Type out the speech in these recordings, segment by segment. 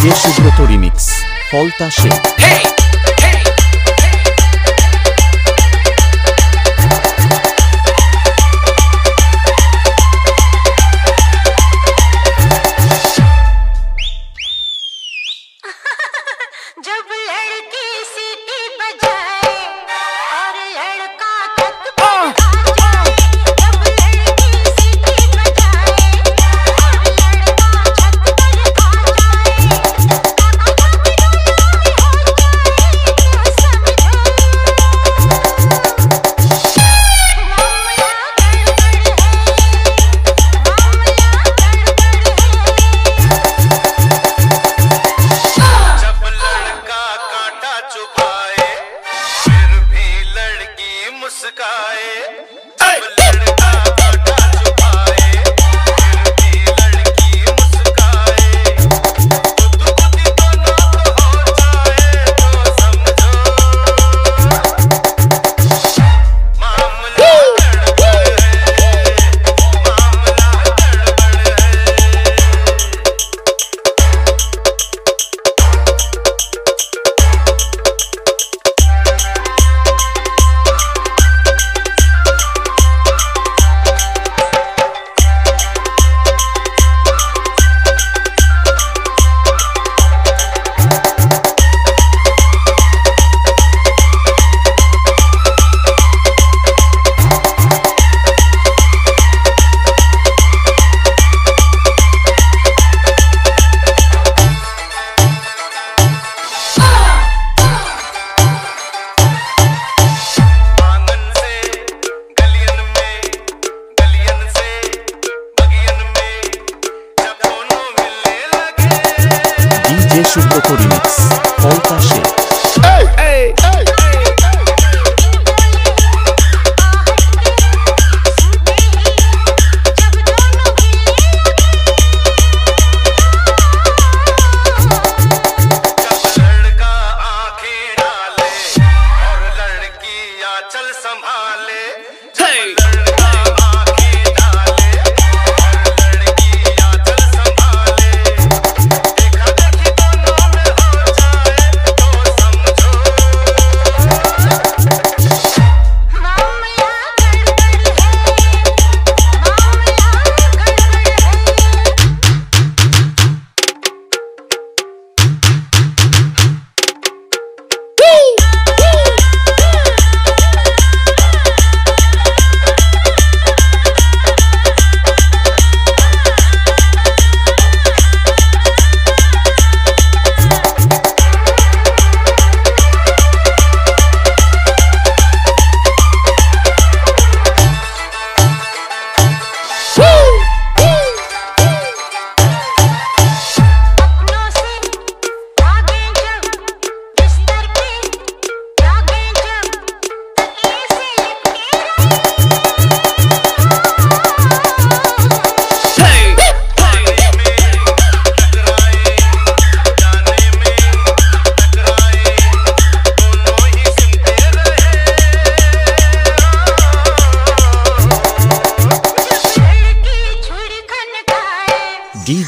DJ Shubhrato Remix Falta Shape Hey! 春の鳥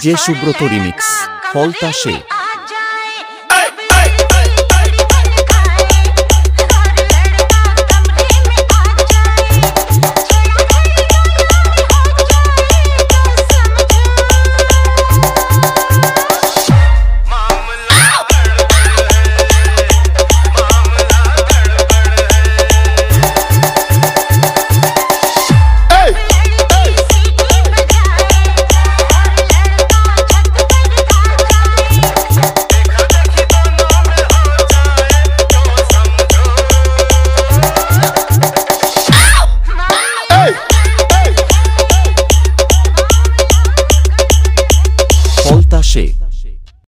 যে সুব্রত রিমিক্স ফলতা সে